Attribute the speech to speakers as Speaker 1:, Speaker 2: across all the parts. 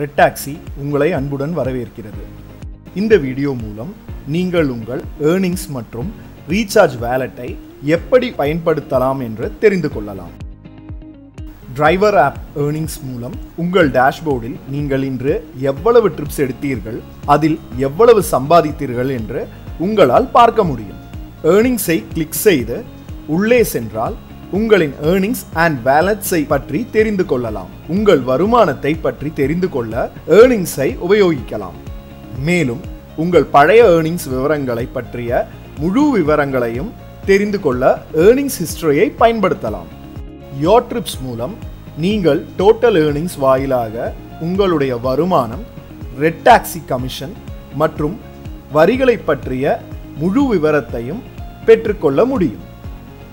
Speaker 1: Red taxi உங்களை அன்புடன் வரவேற்கிறது. இந்த வீடியோ மூலம் நீங்கள் உங்கள் ஏர்னிங்ஸ் மற்றும் ரீசார்ஜ் வேலெட்டை எப்படி பயன்படுத்தலாம் என்று தெரிந்து கொள்ளலாம். டிரைவர் ஆப் ஏர்னிங்ஸ் மூலம் உங்கள் டேஷ்போர்டில் நீங்கள் இன்று எவ்வளவு ட்ரிப்ஸ் எடுத்தீர்கள் அதில் எவ்வளவு சம்பாதித்தீர்கள் என்று உங்களால் பார்க்க முடியும். ஏர்னிங்ஸை கிளிக் செய்து உள்ளே சென்றால் உங்களின் ஏர்னிங்ஸ் அண்ட் பேலன்ஸை பற்றி தெரிந்து கொள்ளலாம். உங்கள் வருமானத்தை பற்றி தெரிந்து கொள்ள ஏர்னிங்ஸை உபயோகிக்கலாம். மேலும் உங்கள் பழைய ஏர்னிங்ஸ் விவரங்களை பற்றிய முழு விவரங்களையும் தெரிந்து கொள்ள ஏர்னிங்ஸ் ஹிஸ்டரியை பயன்படுத்தலாம். யோ ட்ரிப்ஸ் மூலம் நீங்கள் டோட்டல் ஏர்னிங்ஸ் வாயிலாக உங்களுடைய வருமானம் ரெட் டாக்ஸி கமிஷன் மற்றும் வரிகளை பற்றிய முழு விவரத்தையும் பெற்றுக்கொள்ள முடியும்.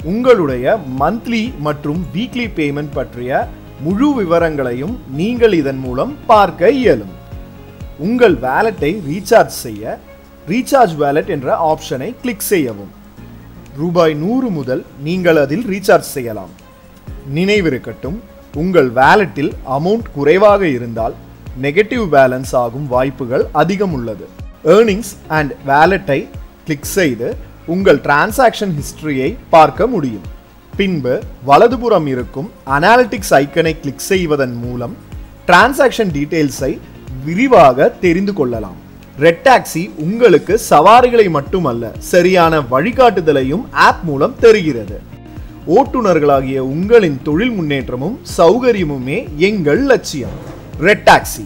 Speaker 1: உங்களுடைய மந்த்லி மற்றும் வீக்லி பேமெண்ட் பற்றிய முழு விவரங்களையும் நீங்கள் இதன் மூலம் பார்க்க இயலும். உங்கள் வேலெட்டை ரீசார்ஜ் செய்ய ரீசார்ஜ் வேலெட் என்ற ஆப்ஷனை கிளிக் செய்யவும். ரூபாய் நூறு முதல் நீங்கள் அதில் ரீசார்ஜ் செய்யலாம். நினைவிருக்கட்டும் உங்கள் வேலெட்டில் அமௌண்ட் குறைவாக இருந்தால் நெகட்டிவ் பேலன்ஸ் ஆகும் வாய்ப்புகள் அதிகம் உள்ளது. ஏர்னிங்ஸ் அண்ட் வேலெட்டை கிளிக் செய்து உங்கள் டிரான்சாக்ஷன் ஹிஸ்டரியை பார்க்க முடியும். பின்பு வலதுபுறம் இருக்கும் அனாலிட்டிக்ஸ் ஐக்கனை கிளிக் செய்வதன் மூலம் டிரான்சாக்ஷன் டீட்டெயில்ஸை விரிவாக தெரிந்து கொள்ளலாம். ரெட் டாக்ஸி உங்களுக்கு சவாரிகளை மட்டுமல்ல சரியான வழிகாட்டுதலையும் ஆப் மூலம் தருகிறது. ஓட்டுநர்களாகிய உங்களின் தொழில் முன்னேற்றமும் சௌகரியமுமே எங்கள் லட்சியம். Red taxi